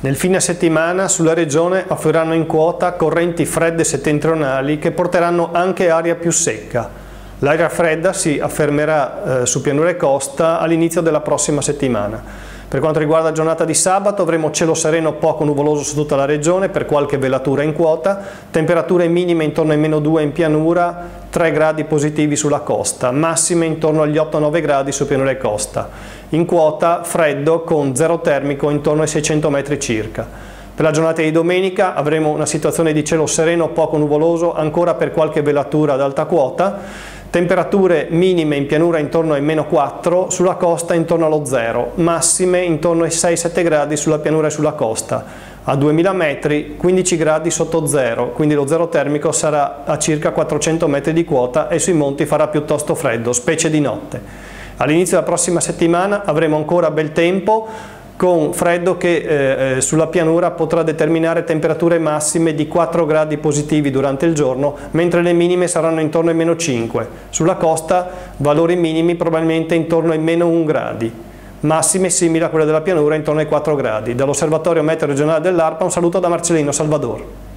Nel fine settimana sulla regione affluiranno in quota correnti fredde settentrionali che porteranno anche aria più secca. L'aria fredda si affermerà eh, su pianura e costa all'inizio della prossima settimana. Per quanto riguarda la giornata di sabato avremo cielo sereno poco nuvoloso su tutta la regione per qualche velatura in quota, temperature minime intorno ai meno 2 in pianura, 3 gradi positivi sulla costa, massime intorno agli 8-9 gradi su pianura e costa. In quota freddo con zero termico intorno ai 600 metri circa. Per la giornata di domenica avremo una situazione di cielo sereno poco nuvoloso ancora per qualche velatura ad alta quota Temperature minime in pianura intorno ai meno 4, sulla costa intorno allo 0, massime intorno ai 6-7 gradi sulla pianura e sulla costa. A 2000 metri 15 gradi sotto zero, quindi lo zero termico sarà a circa 400 metri di quota e sui monti farà piuttosto freddo, specie di notte. All'inizio della prossima settimana avremo ancora bel tempo, con freddo che eh, eh, sulla pianura potrà determinare temperature massime di 4 gradi positivi durante il giorno, mentre le minime saranno intorno ai meno 5. Sulla costa valori minimi probabilmente intorno ai meno 1 gradi, massime simili a quelle della pianura intorno ai 4 gradi. Dall'Osservatorio Meteo Regionale dell'ARPA un saluto da Marcellino Salvador.